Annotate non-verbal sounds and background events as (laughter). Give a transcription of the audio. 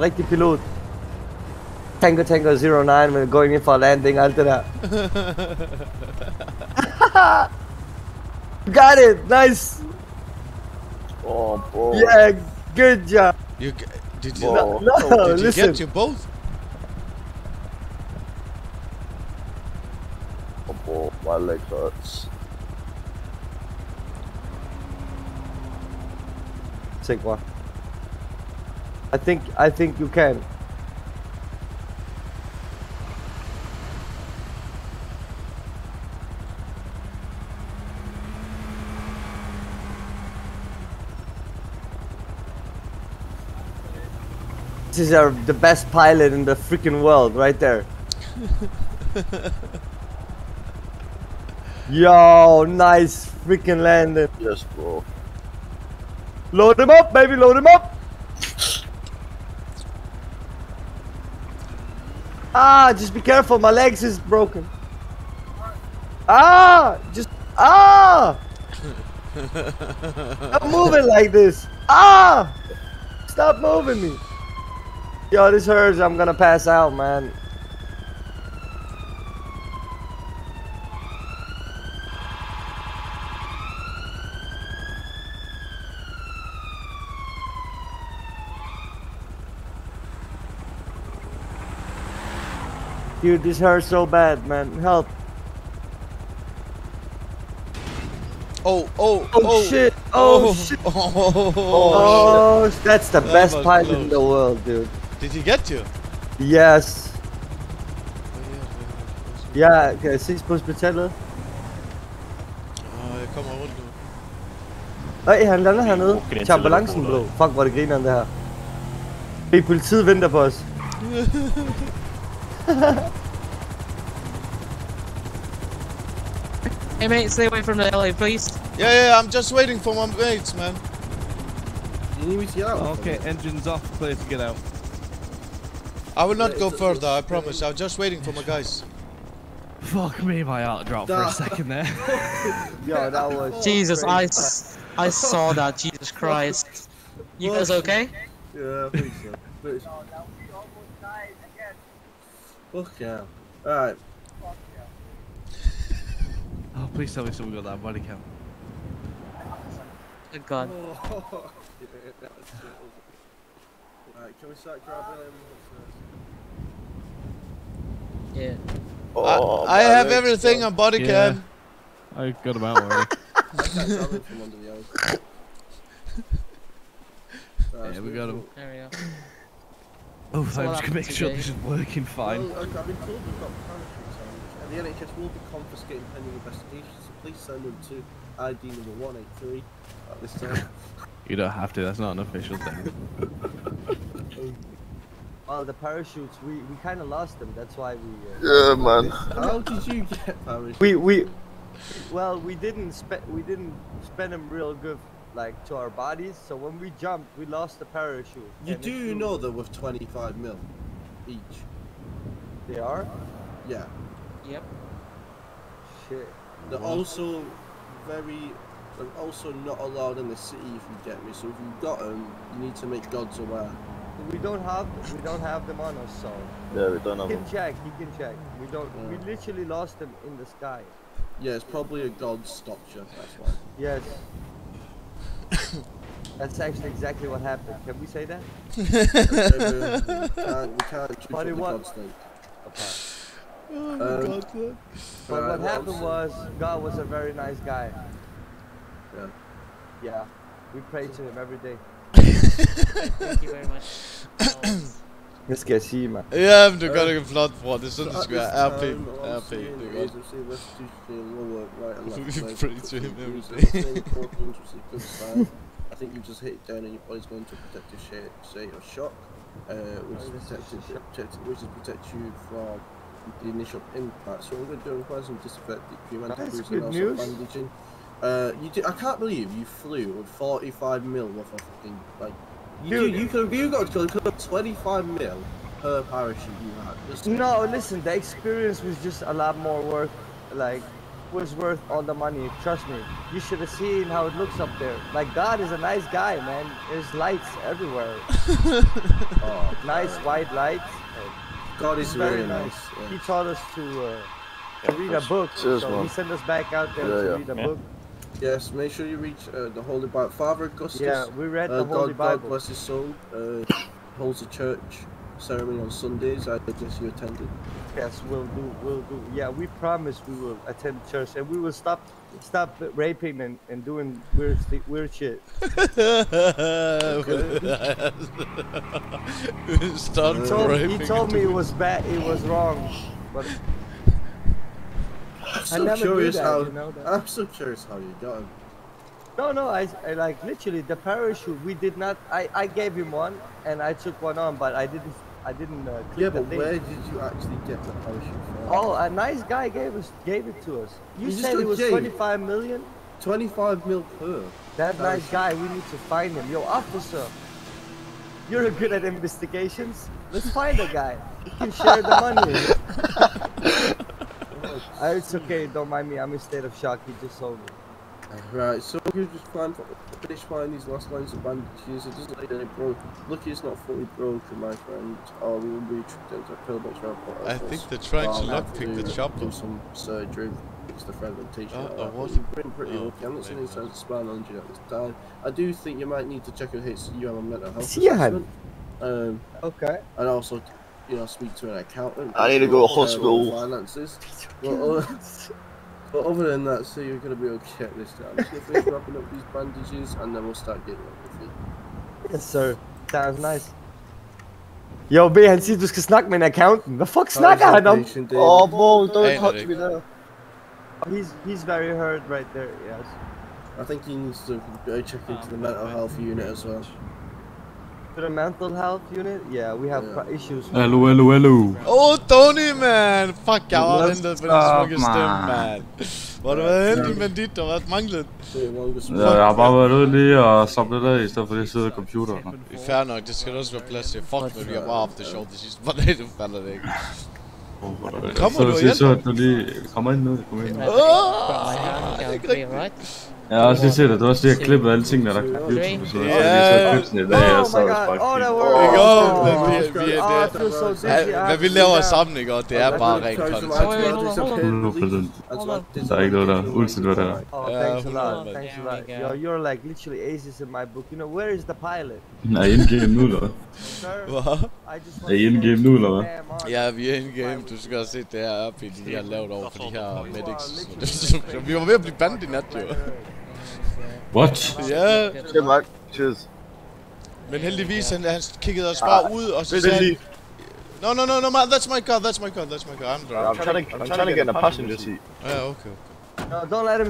rigtig pilot. Tango Tango 09, we're going in for a landing, alt det der. (laughs) Got it! Nice! Oh, boy. Yeah, good job. You g- did you? no, No, oh, did you listen. get you both? Oh, bro. My leg hurts. Take one. I think I think you can. This is our, the best pilot in the freaking world, right there. (laughs) Yo, nice freaking landing. Yes, bro. Load him up, baby, load him up. Ah, just be careful, my legs is broken. Ah, just ah. (laughs) Stop moving like this. Ah, stop moving me. Yo, this hurts. I'm gonna pass out, man. Dude, this hurts so bad, man. Help. Oh, oh, Oh, oh, shit. Oh, (laughs) shit. Oh, Oh, that's the That best was pilot close. in the world, dude. Did he get you? Yes. Ja, kan jeg ses på hospitalet? Åh, jeg kommer rundt nu. Nej, han lander hernede. Okay, det er Til ambulancen, til bro. Liverpool, Fuck, hvor er det griner det her. Hey, politiet venter på os. (laughs) Hey mate, stay away from the LA, please. Yeah, yeah, I'm just waiting for my mates, man. Need me to get out? Okay, engines off, clear to get out. I will not go further, I promise. I'm just waiting for my guys. Fuck me, my heart dropped for a second there. (laughs) Yo, that (laughs) was Jesus, I, crazy. s- I saw that. Jesus Christ. You guys okay? Yeah, I think so. But it's- Fuck yeah. Alright. (laughs) Oh, please tell me someone got that body cam. Good God. Alright, can we start grabbing him? Yeah. Oh, I, I have everything hurt. on body Yeah. cam. I got him out already. I can't grab him from under the ice. Yeah, we got him. There we go. Oh, So I'm just gonna make happened sure this is working fine. Well, I've been told we've got parachutes on, and the NHS will be confiscating pending investigation, so please send them to ID number 183 at this time. (laughs) You don't have to, that's not an official thing. (laughs) Well, the parachutes, we, we kind of lost them. That's why we... Uh, Yeah, man. How did you get parachutes? we, we... Well, we didn't spend we didn't spend them real good, like to our bodies. So when we jumped, we lost the parachute. You do flew- know they're worth 25 mil each. they are? Yeah. Yep. Shit. They're also very. They're also not allowed in the city if you get me. So if you've got them, you need to make gods aware. We don't have we don't have them on us, so Yeah, we don't have them. you can them. check. You can check. We don't. We literally lost them in the sky. Yeah, it's probably a god stopped you. That's why. Yes. That's actually exactly what happened. Can we say that? Okay, (laughs) we can't. We can't choose Buddy, what gods. Okay. Oh my Um, god, man. But Alright, what well, happened so- was God was a very nice guy. Yeah. Yeah. We pray to him every day. Thank you very much. Always. Det skal jeg sige, man. Ja, men du gør det flot, bror. Det sådan, So det at this være. RP. time, RP. obviously, Det the godt. agency restitution lower right and (laughs) left We pray to him every user day. (laughs) saying four points, which is a good sign. I think you just hit it down and your body's going to protect your state, state of shock, uh, which, is Oh, this is protected, a shock. protect, which is protect you from the initial impact. So I'm going to do require some disinfectant cream and bruise and also news. bandaging. Uh, you did, I can't believe you flew with 45 mil worth of fucking like. You, Dude. you could have you got you could have 25 mil per parachute you had. Just No, listen, the experience was just a lot more work. Like, was worth all the money. Trust me. You should have seen how it looks up there. Like God is a nice guy, man. There's lights everywhere. (laughs) Oh, Nice white lights. God is very very nice. nice. He yeah. taught us to uh, to read a book. Cheers, so man. he sent us back out there Yeah, to yeah. read a Yeah. book. Yes, make sure you reach uh, the Holy Bible. Father Augustus. Yeah, we read uh, the Holy God, God Bible. bless his soul. Uh, holds a church ceremony on Sundays. I guess you attended. Yes, we'll do. We'll do. Yeah, we promise we will attend church and we will stop stop raping and, and doing weird weird shit. (laughs) Start He told, he told me it it. was bad. It was wrong, but I'm I so never curious that. how. you know that. I'm so curious how you got him. No, no, I, I like literally the parachute. We did not. I, I gave him one and I took one on, but I didn't. I didn't uh, click Yeah, the but where did you actually get the parachute from? Oh, a nice guy gave us gave it to us. You, You said it was Jay. 25 million. 25 mil per. That Parachute. nice guy. We need to find him. Yo, officer. You're (laughs) good at investigations. Let's find the guy. He can share the money. Uh, (laughs) it's okay. Don't mind me. I'm in state of shock. He just sold me. Right, so you just find finish finding these last lines of bandages. It doesn't like any broke. Lucky it's not fully broken, my friend. Or we will be tricked into a pillbox airport. I think they're trying to I'll have lockpick the chopper. Do some surgery, fix the fragmentation. Uh, of uh, what? You've been pretty Oh, lucky. I'm not seeing any maybe signs of spinal injury at this time. I do think you might need to check your hits. You have a mental health Yeah. assessment. Um, Okay. and also, you know, speak to an accountant. I need to go to Share all the hospital. Finances. (laughs) Well, but other than that, so you're gonna be okay this time. Just (laughs) gonna finish wrapping up these bandages, and then we'll start getting on with it. Yes, sir. Sounds nice. Yo, B, han siger, du skal snakke med en accountant. Hvad fuck oh, snakker han om? Patient, David. Oh, bro, don't Hey, touch me there. He's he's very hurt right there. Yes. I think he needs to go check into the um, mental health unit as well. To the mental health unit, yeah, we have Yeah. issues. Hallo, hallo, hallo. Åh, Tony, man! Fuck, jeg Let's ventet på stop, smukke stemme, man. har du været henne, din bandit? Der været manglet. Ja, jeg har bare været ude lige og samle det af, i stedet for lige at sidde ved computeren. Fair nok, det skal også være plads til. Fuck, men vi har bare haft det sjovt de sidste par dage, det falder det ikke. Kommer så du siger så, du lige kommer ind nu. Kom ind. Åh, det er three, right? Jeg har også lige set, at du også lige har klippet alle tingene, der er på YouTube. Så jeg lige så klipsen i dag, og Oh så my er det bare Oh, works! Ikke om, Oh, vi, vi er oh, det. Ja, hvad vi sit laver sammen, ikke? Og det er bare rent content. Hundrede Der er ikke noget, der er ultigt ved det her. Oh, Yeah, thanks a lot. Thanks a lot. we Yo, go. you're like literally aces in my book. You know, where is the pilot? Er I in-game nu, eller hvad? Hvad? Er I in-game nu, eller hvad? Ja, vi er in-game. Du skal også se det her RP, de har lavet over for de her medics. Så (laughs) så vi var ved at blive bandet i nat, jo. What? Ja, Shit, Mark. Cheers. men heldigvis, han, han kiggede os bare ud, og så sagde han... No, no, no, no, man, that's my car, that's my car, that's my car. I'm driving. I'm trying to, I'm trying to get in a passenger seat. Yeah, okay. No, don't let